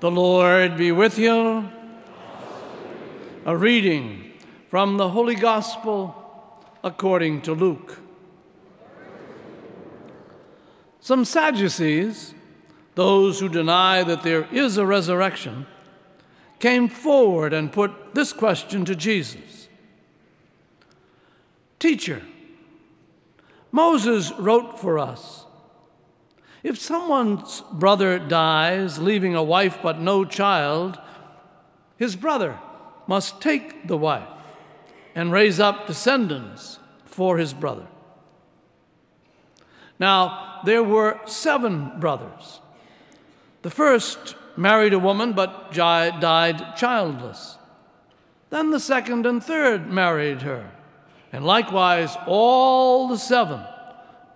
The Lord be with you. A reading from the Holy Gospel according to Luke. Some Sadducees, those who deny that there is a resurrection, came forward and put this question to Jesus Teacher, Moses wrote for us if someone's brother dies, leaving a wife but no child, his brother must take the wife and raise up descendants for his brother. Now, there were seven brothers. The first married a woman but died childless. Then the second and third married her, and likewise all the seven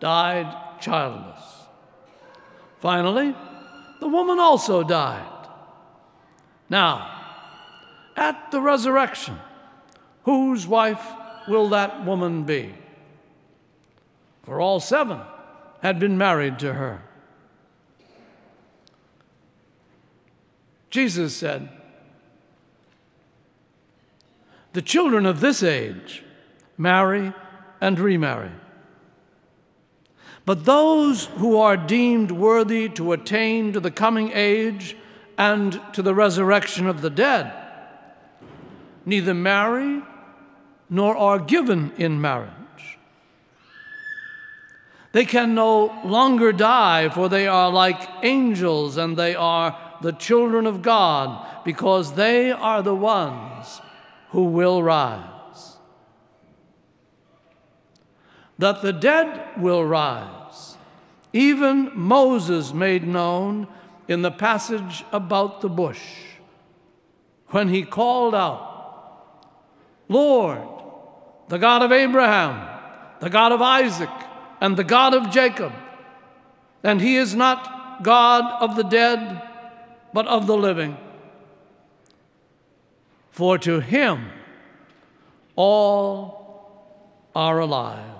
died childless. Finally, the woman also died. Now, at the resurrection, whose wife will that woman be? For all seven had been married to her. Jesus said, The children of this age marry and remarry. But those who are deemed worthy to attain to the coming age and to the resurrection of the dead neither marry nor are given in marriage. They can no longer die, for they are like angels and they are the children of God, because they are the ones who will rise. That the dead will rise, even Moses made known in the passage about the bush, when he called out, Lord, the God of Abraham, the God of Isaac, and the God of Jacob. And he is not God of the dead, but of the living. For to him all are alive.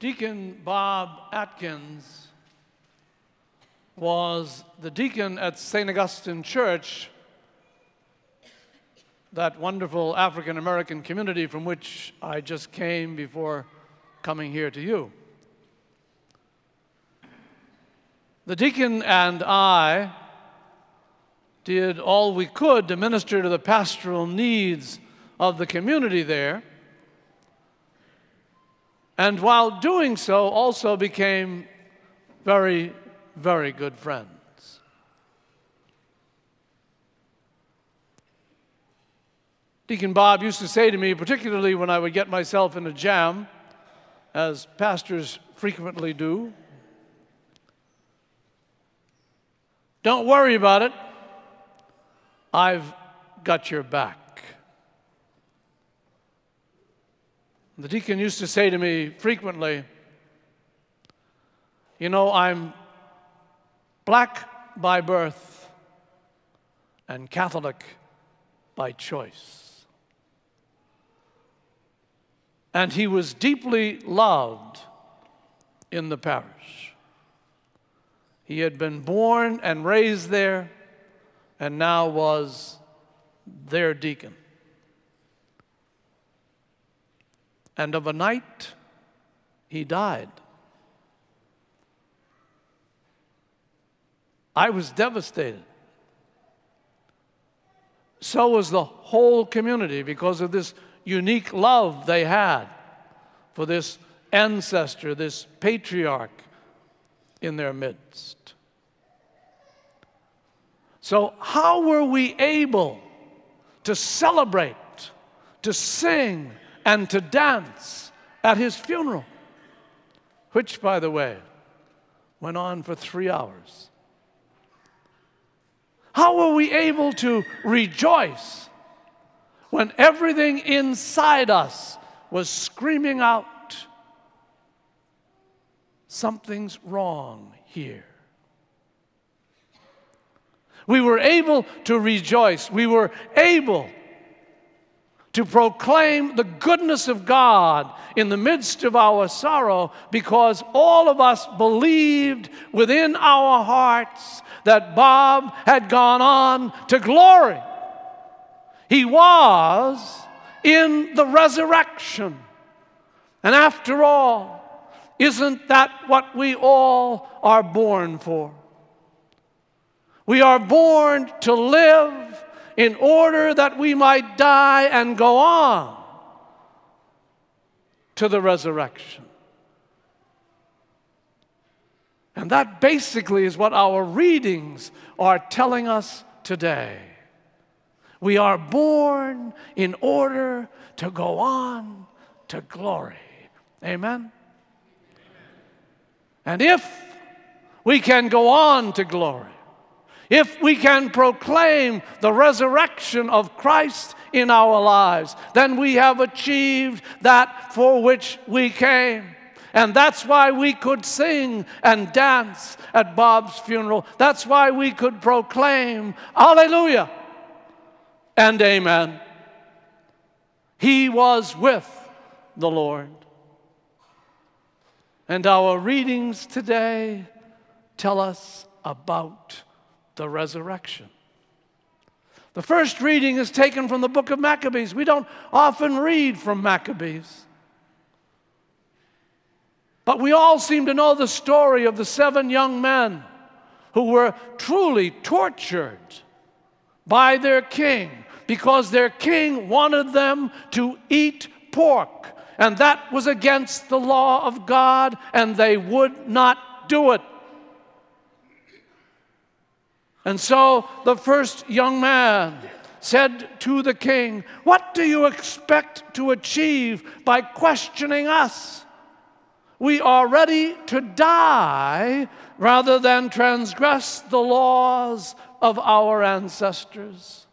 Deacon Bob Atkins was the deacon at St. Augustine Church, that wonderful African American community from which I just came before coming here to you. The deacon and I did all we could to minister to the pastoral needs of the community there. And while doing so, also became very, very good friends. Deacon Bob used to say to me, particularly when I would get myself in a jam, as pastors frequently do, don't worry about it. I've got your back. The deacon used to say to me frequently, You know, I'm black by birth and Catholic by choice. And he was deeply loved in the parish. He had been born and raised there and now was their deacon. And of a night he died. I was devastated. So was the whole community because of this unique love they had for this ancestor, this patriarch in their midst. So, how were we able to celebrate, to sing, and to dance at his funeral. which, by the way, went on for three hours. How were we able to rejoice when everything inside us was screaming out, Something's wrong here? We were able to rejoice. We were able to proclaim the goodness of God in the midst of our sorrow because all of us believed within our hearts that Bob had gone on to glory. He was in the resurrection. And after all, isn't that what we all are born for? We are born to live in order that we might die and go on to the resurrection. And that basically is what our readings are telling us today. We are born in order to go on to glory. Amen? And if we can go on to glory, if we can proclaim the resurrection of Christ in our lives, then we have achieved that for which we came. And that's why we could sing and dance at Bob's funeral. That's why we could proclaim, Alleluia and Amen. He was with the Lord. And our readings today tell us about the resurrection. The first reading is taken from the book of Maccabees. We don't often read from Maccabees. But we all seem to know the story of the seven young men who were truly tortured by their king because their king wanted them to eat pork. And that was against the law of God, and they would not do it. And so the first young man said to the king, What do you expect to achieve by questioning us? We are ready to die rather than transgress the laws of our ancestors.